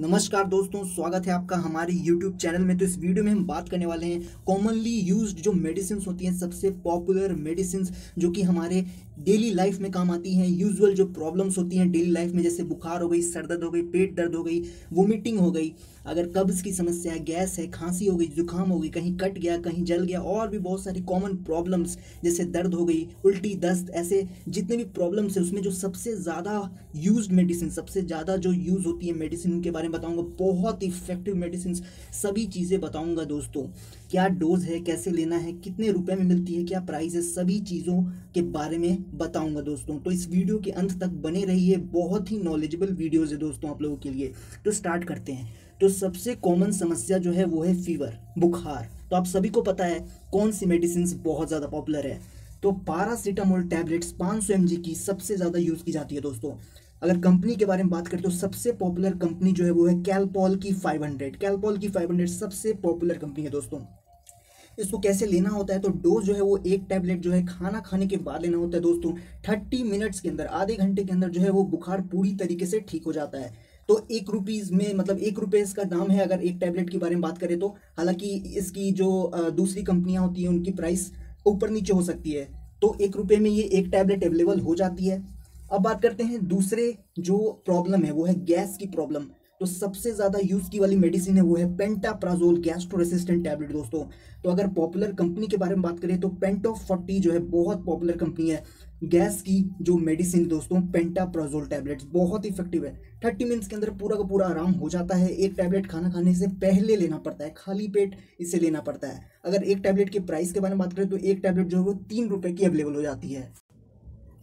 नमस्कार दोस्तों, स्वागत है आपका हमारे YouTube चैनल में। तो इस वीडियो में हम बात करने वाले हैं कॉमनली यूज्ड जो मेडिसिन होती हैं, सबसे पॉपुलर मेडिसिन जो कि हमारे डेली लाइफ में काम आती हैं। यूजुअल जो प्रॉब्लम्स होती हैं डेली लाइफ में, जैसे बुखार हो गई, सर दर्द हो गई, पेट दर्द हो गई, वोमिटिंग हो गई, अगर कब्ज़ की समस्या है, गैस है, खांसी हो गई, जुकाम हो गई, कहीं कट गया, कहीं जल गया, और भी बहुत सारी कॉमन प्रॉब्लम्स जैसे दर्द हो गई, उल्टी, दस्त, ऐसे जितने भी प्रॉब्लम्स हैं, उसमें जो सबसे ज़्यादा यूज़ मेडिसिन सबसे ज़्यादा जो यूज़ होती है मेडिसिन उनके बारे में बताऊँगा। बहुत इफ़ेक्टिव मेडिसिन सभी चीज़ें बताऊँगा दोस्तों। क्या डोज है, कैसे लेना है, कितने रुपए में मिलती है, क्या प्राइस है, सभी चीज़ों के बारे में बताऊँगा दोस्तों। तो इस वीडियो के अंत तक बने रहिए, बहुत ही नॉलेजेबल वीडियोज़ है दोस्तों आप लोगों के लिए। तो स्टार्ट करते हैं। तो सबसे कॉमन समस्या जो है, वो है फीवर बुखार। तो आप सभी को पता है कौन सी मेडिसिन बहुत ज़्यादा पॉपुलर है। तो पारासीटामोल टैबलेट्स 500 सौ की सबसे ज़्यादा यूज़ की जाती है दोस्तों। अगर कंपनी के बारे में बात करें तो सबसे पॉपुलर कंपनी जो है वो है कैलपॉल की 500 कैलपॉल की 500 सबसे पॉपुलर कंपनी है दोस्तों। इसको कैसे लेना होता है? तो डोज जो है वो एक टैबलेट जो है खाना खाने के बाद लेना होता है दोस्तों। थर्टी मिनट्स के अंदर, आधे घंटे के अंदर जो है वो बुखार पूरी तरीके से ठीक हो जाता है। तो एक रुपीज़ में मतलब एक रुपये इसका दाम है अगर एक टैबलेट के बारे में बात करें तो। हालाँकि इसकी जो दूसरी कंपनियाँ होती हैं, उनकी प्राइस ऊपर नीचे हो सकती है। तो एक रुपये में ये एक टैबलेट अवेलेबल हो जाती है। अब बात करते हैं दूसरे जो प्रॉब्लम है, वो है गैस की प्रॉब्लम तो सबसे ज़्यादा यूज़ की वाली मेडिसिन है, वो है पेंटाप्राजोल गैस्ट्रो रेसिस्टेंट टैबलेट दोस्तों. तो अगर पॉपुलर कंपनी के बारे में बात करें तो पेंटो फोर्टी जो है बहुत पॉपुलर कंपनी है. गैस की जो मेडिसिन दोस्तों पेंटाप्राजोल टैबलेट्स बहुत इफ़ेक्टिव है. थर्टी मिनट्स के अंदर पूरा का पूरा आराम हो जाता है. एक टैबलेट खाना खाने से पहले लेना पड़ता है, खाली पेट इसे लेना पड़ता है. अगर एक टैबलेट के प्राइस के बारे में बात करें तो एक टैबलेट जो है वो तीन रुपए की अवेलेबल हो जाती है.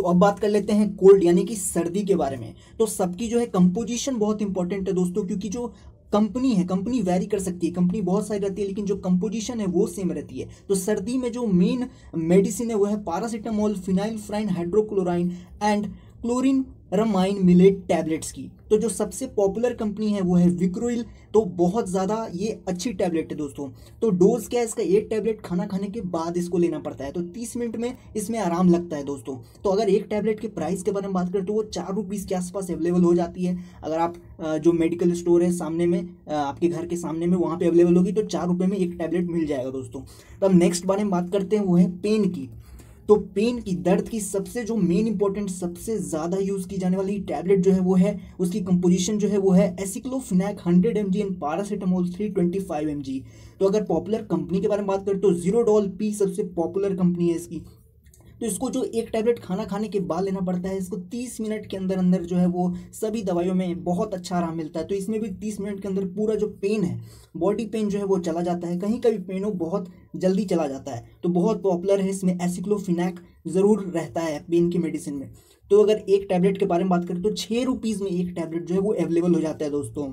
तो अब बात कर लेते हैं कोल्ड, यानी कि सर्दी के बारे में। तो सबकी जो है कंपोजिशन बहुत इंपॉर्टेंट है दोस्तों, क्योंकि जो कंपनी है कंपनी वैरी कर सकती है कंपनी बहुत सारी रहती है, लेकिन जो कंपोजिशन है वो सेम रहती है। तो सर्दी में जो मेन मेडिसिन है, वो है paracetamol phenylephrine hydrochloride and chlorpheniramine maleate tablets की। तो जो सबसे पॉपुलर कंपनी है, वो है विक्रोइल। तो बहुत ज़्यादा ये अच्छी टैबलेट है दोस्तों। तो डोज क्या है? इसका एक टैबलेट खाना खाने के बाद इसको लेना पड़ता है। तो तीस मिनट में इसमें आराम लगता है दोस्तों। तो अगर एक टैबलेट के प्राइस के बारे में बात करें तो वो चार रुपीज़ के आसपास अवेलेबल हो जाती है। अगर आप जो मेडिकल स्टोर है सामने में आपके घर के सामने में, वहाँ पर अवेलेबल होगी तो चार रुपये में एक टैबलेट मिल जाएगा दोस्तों। तो अब नेक्स्ट बारे में बात करते हैं, वो है पेन की। तो पेन की दर्द की सबसे जो मेन इंपॉर्टेंट सबसे ज़्यादा यूज़ की जाने वाली टैबलेट जो है वो है, उसकी कंपोजिशन जो है वो है aceclofenac hundred M G and twenty five M G तो अगर पॉपुलर कंपनी के बारे में बात करें तो ज़ीरो डॉल पी सबसे पॉपुलर कंपनी है इसकी। तो इसको जो एक टैबलेट खाना खाने के बाद लेना पड़ता है, इसको तीस मिनट के अंदर अंदर जो है वो सभी दवाइयों में बहुत अच्छा आराम मिलता है। तो इसमें भी तीस मिनट के अंदर पूरा जो पेन है बॉडी पेन जो है वो चला जाता है। कहीं कभी पेन हो, बहुत जल्दी चला जाता है। तो बहुत पॉपुलर है इसमें एसिक्लोफिनैक ज़रूर रहता है पेन की मेडिसिन में। तो अगर एक टैबलेट के बारे में बात करें तो छः रुपीज़ में एक टैबलेट जो है वो अवेलेबल हो जाता है दोस्तों।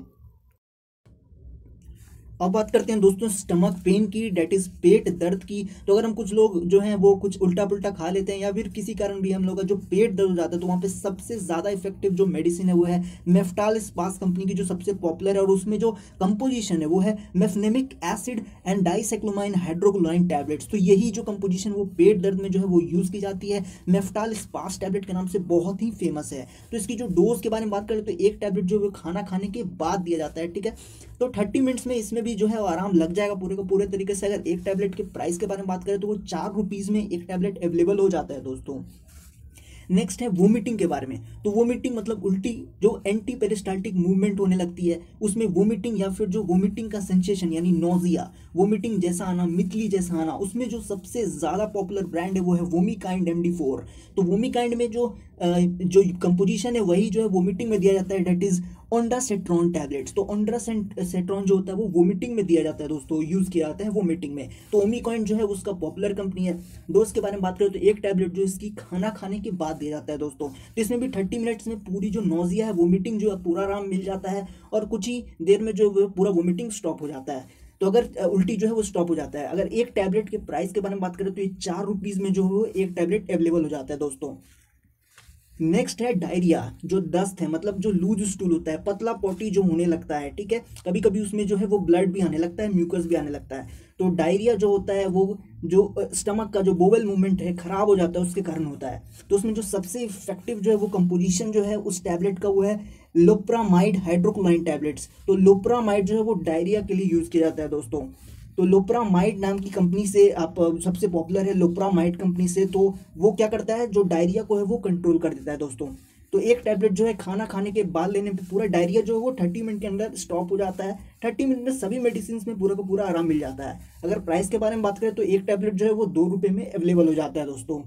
अब बात करते हैं दोस्तों स्टमक पेन की डेट इज़ पेट दर्द की। तो अगर हम कुछ लोग जो हैं, वो कुछ उल्टा पुल्टा खा लेते हैं या फिर किसी कारण भी हम लोग का जो पेट दर्द हो जाता है तो वहाँ पे सबसे ज़्यादा इफ़ेक्टिव जो मेडिसिन है, वो है मेफ्टाल स्पास कंपनी की जो सबसे पॉपुलर है और उसमें जो कंपोजिशन है, वो है mefenamic acid and dicyclomine hydrochloride tablets तो यही जो कंपोजिशन वो पेट दर्द में जो है, वो यूज़ की जाती है। मेफ्टाल स्पास टैबलेट के नाम से बहुत ही फ़ेमस है। तो इसकी जो डोज के बारे में बात करें तो एक टैबलेट जो है खाना खाने के बाद दिया जाता है, ठीक है? तो थर्टी मिनट्स में इसमें भी जो है आराम लग जाएगा पूरे को पूरे तरीके से। अगर एक टैबलेट के प्राइस के बारे में बात करें तो वो चार रुपीज़ में एक टैबलेट अवेलेबल हो जाता है दोस्तों। नेक्स्ट है वोमिटिंग के बारे में। तो वोमिटिंग मतलब उल्टी जो एंटी पेरिस्टाल्टिक मूवमेंट होने लगती है, उसमें वोमिटिंग या फिर जो वोमिटिंग का सेंसेशन यानी नोजिया वोमिटिंग जैसा आना, मितली जैसा आना, उसमें जो सबसे ज़्यादा पॉपुलर ब्रांड है वो है वोमिकाइंड एम डी फोर तो वोमिकाइंड में जो जो कंपोजिशन है वही जो है वोमिटिंग में दिया जाता है। डेट इज़ ओंडासेट्रॉन टैबलेट्स तो ओंडासेट्रॉन जो होता है वो वोमिटिंग में दिया जाता है दोस्तों यूज़ किया जाता है वोमिटिंग में। तो ओमिकॉइन जो है उसका पॉपुलर कंपनी है। डोज के बारे में बात करें तो एक टैबलेट जो इसकी खाना खाने के बाद दिया जाता है दोस्तों। तो इसमें भी थर्टी मिनट्स में पूरी जो नोजिया है वोमिटिंग जो है पूरा आराम मिल जाता है और कुछ ही देर में जो पूरा वोमिटिंग स्टॉप हो जाता है। तो अगर उल्टी जो है वो स्टॉप हो जाता है। अगर एक टैबलेट के प्राइस के बारे में बात करें तो ये चार रुपीज़ में जो है एक टैबलेट अवेलेबल हो जाता है दोस्तों। नेक्स्ट है डायरिया जो दस्त है मतलब जो लूज स्टूल होता है, पतला पोटी जो होने लगता है, ठीक है? कभी कभी उसमें जो है वो ब्लड भी आने लगता है म्यूकस भी आने लगता है। तो डायरिया जो होता है, वो जो स्टमक का जो बोवल मूवमेंट है, खराब हो जाता है, उसके कारण होता है। तो उसमें जो सबसे इफ़ेक्टिव जो है वो कंपोजिशन जो है, उस टैबलेट का वो है लोप्रामाइड हाइड्रोक्लोराइन टैबलेट्स तो लोप्रामाइड जो है वो डायरिया के लिए यूज़ किया जाता है, दोस्तों। तो लोप्रा माइट नाम की कंपनी से आप सबसे पॉपुलर है लोप्रामाइड कंपनी से तो वो क्या करता है, जो डायरिया को है, वो कंट्रोल कर देता है दोस्तों। तो एक टैबलेट जो है, खाना खाने के बाद लेने पे पूरा डायरिया जो है, वो थर्टी मिनट के अंदर स्टॉप हो जाता है। थर्टी मिनट में सभी मेडिसिन में पूरा का पूरा आराम मिल जाता है। अगर प्राइस के बारे में बात करें तो एक टैबलेट जो है, वो दो रुपये में अवेलेबल हो जाता है दोस्तों।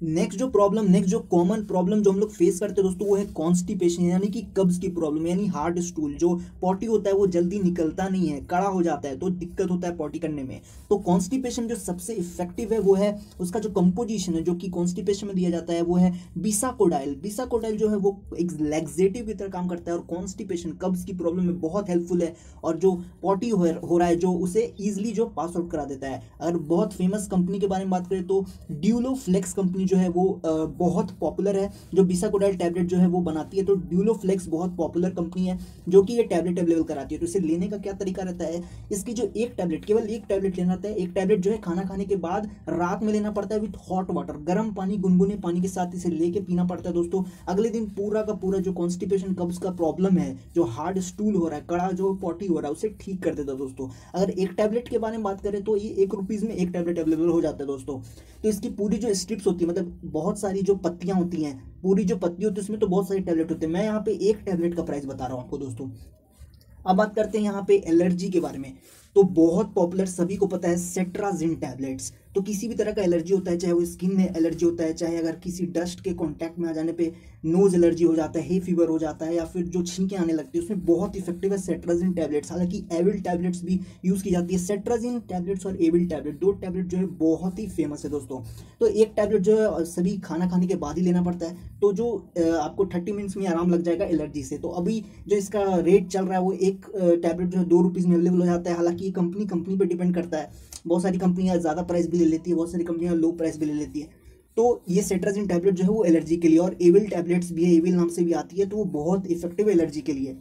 नेक्स्ट जो प्रॉब्लम नेक्स्ट जो कॉमन प्रॉब्लम जो हम लोग फेस करते हैं दोस्तों, वो है कॉन्स्टिपेशन यानी कि कब्ज की प्रॉब्लम यानी हार्ड स्टूल जो पॉटी होता है वो जल्दी निकलता नहीं है, कड़ा हो जाता है तो दिक्कत होता है पॉटी करने में। तो कॉन्स्टिपेशन जो सबसे इफ़ेक्टिव है वो है उसका जो कंपोजिशन है, जो कि कॉन्स्टिपेशन में दिया जाता है, वो है बिसाकोडाइल बिसाकोडाइल जो है वो एक लेग्जेटिव की तरह काम करता है और कॉन्स्टिपेशन कब्ज की प्रॉब्लम में बहुत हेल्पफुल है और जो पॉटी हो रहा है, जो उसे ईजिली जो पास आउट करा देता है। अगर बहुत फ़ेमस कंपनी के बारे में बात करें तो ड्यूलो फ्लेक्स कंपनी जो है वो बहुत पॉपुलर है। जो बिसाकोडाइल टैबलेट जो है वो बनाती है तो ड्यूलोफ्लेक्स बहुत पॉपुलर कंपनी है, जो कि ये टैबलेट अवेलेबल कराती है। तो इसे लेने का क्या तरीका रहता है? इसकी जो एक टैबलेट केवल एक टैबलेट लेना रहता है। एक टैबलेट जो है खाना खाने के बाद रात में लेना पड़ता है विथ हॉट वाटर गर्म पानी, गुनगुने पानी के साथ इसे लेके पीना पड़ता है दोस्तों। अगले दिन पूरा का पूरा जो कॉन्स्टिपेशन कब्ज का प्रॉब्लम है, जो हार्ड स्टूल हो रहा है, कड़ा जो पॉटी हो रहा है, उसे ठीक कर देता है दोस्तों। अगर एक टैबलेट के बारे में बात करें तो ये एक रुपीज़ में एक टैबलेट अवेलेबल हो जाता है दोस्तों। तो इसकी पूरी जो स्ट्रिप्स होती है मतलब बहुत सारी जो पत्तियाँ होती हैं, पूरी जो पत्ती होती है, उसमें तो बहुत सारी टैबलेट होते हैं। मैं यहाँ पे एक टैबलेट का प्राइस बता रहा हूँ आपको दोस्तों। अब बात करते हैं यहाँ पे एलर्जी के बारे में। तो बहुत पॉपुलर सभी को पता है सेट्राजिन टैबलेट्स तो किसी भी तरह का एलर्जी होता है, चाहे वो स्किन में एलर्जी होता है, चाहे अगर किसी डस्ट के कांटेक्ट में आ जाने पे नोज़ एलर्जी हो जाता है हे फीवर हो जाता है, या फिर जो छींके आने लगती है, उसमें बहुत इफ़ेक्टिव है सेट्राजिन टैबलेट्स हालाँकि एविल टैबलेट्स भी यूज़ की जाती है। सेट्राजिन टैबलेट्स और एविल टैबलेट दो टैबलेट जो है बहुत ही फ़ेमस है दोस्तों। तो एक टैबलेट जो है सभी खाना खाने के बाद ही लेना पड़ता है। तो जो आपको थर्टी मिनट्स में आराम लग जाएगा एलर्जी से। तो अभी जो इसका रेट चल रहा है, वो एक टैबलेट जो है, दो रुपीज़ में अवेलेबल हो जाता है। हालाँकि ये कंपनी कंपनी पर डिपेंड करता है। बहुत सारी कंपनियाँ ज़्यादा प्राइस भी ले लेती है, बहुत सारी कंपनियाँ लो प्राइस भी ले लेती है। तो ये सेट्राजिन टैबलेट जो है वो एलर्जी के लिए और एविल टैबलेट्स भी है एविल नाम से भी आती है तो वो बहुत इफ़ेक्टिव एलर्जी के लिए।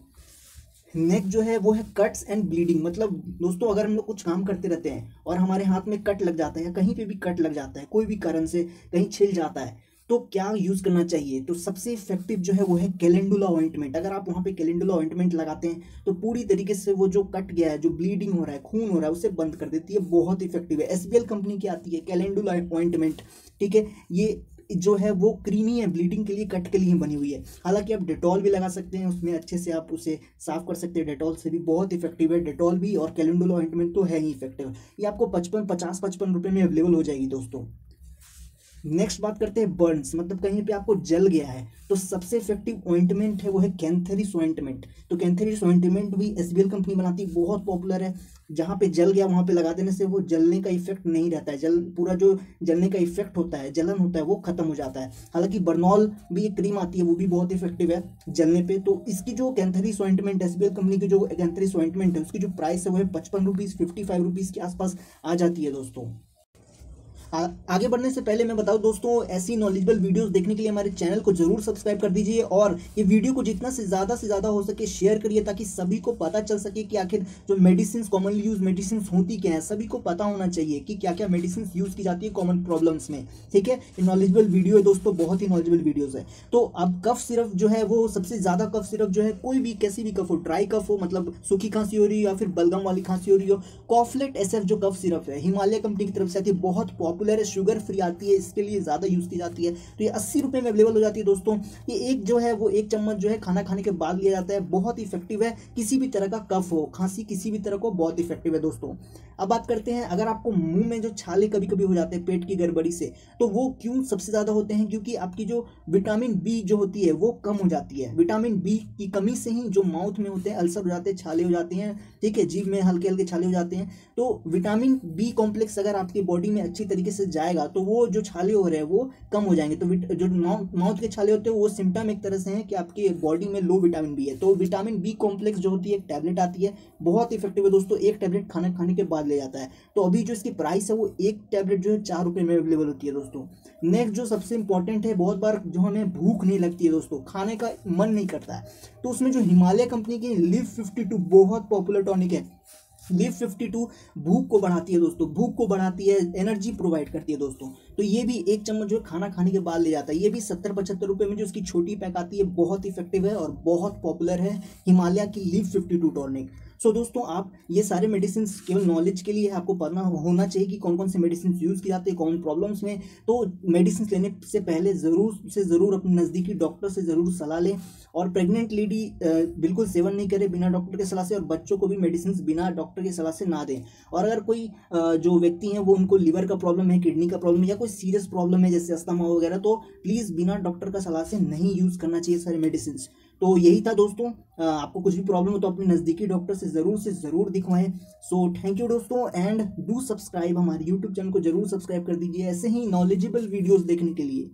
नेक्स्ट जो है, वो है कट्स एंड ब्लीडिंग मतलब दोस्तों अगर हम लोग कुछ काम करते रहते हैं और हमारे हाथ में कट लग जाता है या कहीं पे भी कट लग जाता है, कोई भी कारण से कहीं छिल जाता है तो क्या यूज़ करना चाहिए? तो सबसे इफ़ेक्टिव जो है वो है कैलेंडुला ऑइंटमेंट अगर आप वहाँ पे कैलेंडुला ऑइंटमेंट लगाते हैं तो पूरी तरीके से वो जो कट गया है, जो ब्लीडिंग हो रहा है, खून हो रहा है, उसे बंद कर देती है, बहुत इफ़ेक्टिव है। एसबीएल कंपनी की आती है कैलेंडुला ऑइंटमेंट ठीक है? ये जो है वो क्रीमी है ब्लीडिंग के लिए कट के लिए बनी हुई है। हालाँकि आप डेटॉल भी लगा सकते हैं, उसमें अच्छे से आप उसे साफ़ कर सकते हैं। डेटॉल से भी बहुत इफ़ेक्टिव है। डेटॉल भी और कैलेंडुला ऑइंटमेंट तो है ही इफ़ेक्टिव ये आपको पचपन, पचास, पचपन रुपये में अवेलेबल हो जाएगी दोस्तों। नेक्स्ट बात करते हैं बर्न्स मतलब कहीं पे आपको जल गया है तो सबसे इफ़ेक्टिव ऑइंटमेंट है वो है कैंथेरिस ऑइंटमेंट तो कैंथेरिस ऑइंटमेंट भी एसबीएल कंपनी बनाती है, बहुत पॉपुलर है। जहाँ पे जल गया, वहाँ पे लगा देने से वो जलने का इफ़ेक्ट नहीं रहता है। जल, पूरा जो जलने का इफ़ेक्ट होता है, जलन होता है, वो खत्म हो जाता है। हालाँकि बर्नॉल भी एक क्रीम आती है, वो भी बहुत इफ़ेक्टिव है जलने पे। तो इसकी जो कैंथेरिस ऑइंटमेंट एस कंपनी की जो कैंथेरिस ऑइंटमेंट है, उसकी जो प्राइस है वो है पचपन रुपीज़ फिफ्टी फाइव रुपीज़ के आसपास आ जाती है दोस्तों। आगे बढ़ने से पहले मैं बताऊँ, दोस्तों, ऐसी नॉलेजेबल वीडियोस देखने के लिए हमारे चैनल को ज़रूर सब्सक्राइब कर दीजिए और ये वीडियो को जितना से ज़्यादा से ज़्यादा हो सके शेयर करिए ताकि सभी को पता चल सके कि आखिर जो मेडिसिन कॉमनली यूज़ मेडिसिन होती क्या है, सभी को पता होना चाहिए कि क्या क्या मेडिसिन यूज़ की जाती है कॉमन प्रॉब्लम्स में। ठीक है? नॉलेजेबल वीडियो है दोस्तों, बहुत ही नॉलेजेबल वीडियोज़ है। तो अब कफ सिरप जो है, वो सबसे ज़्यादा कफ सिरप जो है, कोई भी कैसी भी कफ हो ड्राई कफ हो मतलब सूखी खांसी हो रही हो या फिर बलगम वाली खांसी हो रही हो कॉफलेट एस जो कफ सिरप है, हिमालय कंपनी की तरफ़ से आती है, बहुत पॉपुलर है शुगर फ्री आती है, इसके लिए ज़्यादा यूज़ की जाती है। तो ये अस्सी रुपये में अवेलेबल हो जाती है दोस्तों। ये एक जो है, वो एक चम्मच जो है खाना खाने के बाद लिया जाता है। बहुत इफ़ेक्टिव है, किसी भी तरह का कफ हो, खांसी किसी भी तरह को बहुत इफ़ेक्टिव है दोस्तों। अब बात करते हैं, अगर आपको मुँह में जो छाले कभी कभी हो जाते हैं, पेट की गड़बड़ी से तो वो क्यों सबसे ज़्यादा होते हैं? क्योंकि आपकी जो विटामिन बी जो होती है, वो कम हो जाती है। विटामिन बी की कमी से ही जो माउथ में होते हैं अल्सर हो जाते हैं, छाले हो जाते हैं, ठीक है, जीभ में हल्के हल्के छाले हो जाते हैं। तो विटामिन बी कॉम्प्लेक्स अगर आपकी बॉडी में अच्छी तरीके से जाएगा तो वो जो छाले हो रहे हैं, वो कम हो जाएँगे। तो जो माउथ के छाले होते हैं, वो सिम्टम एक तरह से है कि आपकी बॉडी में लो विटामिन बी है। तो विटामिन बी कॉम्प्लेक्स जो होती है, एक टैबलेट आती है, बहुत इफ़ेक्टिव है दोस्तों, एक टैबलेट खाना खाने के बाद ले जाता है। तो अभी जो इसकी प्राइस है, वो एक टैबलेट जो है, चार रुपये में अवेलेबल होती है दोस्तों। नेक्स्ट जो सबसे इंपॉर्टेंट है, बहुत बार जो हमें भूख नहीं लगती है दोस्तों, खाने का मन नहीं करता है। तो उसमें जो हिमालय कंपनी की लिव फिफ्टी बहुत पॉपुलर टॉनिक है। लिव फिफ्टी टू भूख को बढ़ाती है दोस्तों, भूख को बढ़ाती है एनर्जी प्रोवाइड करती है दोस्तों। तो ये भी एक चम्मच जो है खाना खाने के बाद ले जाता है। ये भी सत्तर पचहत्तर रुपये में जो उसकी छोटी पैक आती है, बहुत इफ़ेक्टिव है और बहुत पॉपुलर है हिमालय की Liv fifty two tonic so so, दोस्तों आप ये सारे मेडिसिन केवल नॉलेज के लिए आपको पढ़ना होना चाहिए कि कौन कौन से मेडिसिन यूज़ किए जाते हैं कौन प्रॉब्लम्स में। तो मेडिसिन लेने से पहले ज़रूर से ज़रूर अपने नज़दीकी डॉक्टर से ज़रूर सलाह लें और प्रेग्नेंट लेडी बिल्कुल सेवन नहीं करे बिना डॉक्टर के सलाह से और बच्चों को भी मेडिसिन बिना डॉक्टर की सलाह से ना दें। और अगर कोई जो व्यक्ति हैं वो उनको लिवर का प्रॉब्लम है किडनी का प्रॉब्लम है या कोई सीरियस प्रॉब्लम है जैसे अस्थमा वगैरह तो प्लीज़ बिना डॉक्टर का सलाह से नहीं यूज़ करना चाहिए सारे मेडिसिन तो यही था दोस्तों। आपको कुछ भी प्रॉब्लम हो तो अपने नज़दीकी डॉक्टर से ज़रूर से ज़रूर दिखवाएँ। सो थैंक यू दोस्तों एंड डू सब्सक्राइब हमारे यूट्यूब चैनल को ज़रूर सब्सक्राइब कर दीजिए ऐसे ही नॉलेजेबल वीडियोज़ देखने के लिए।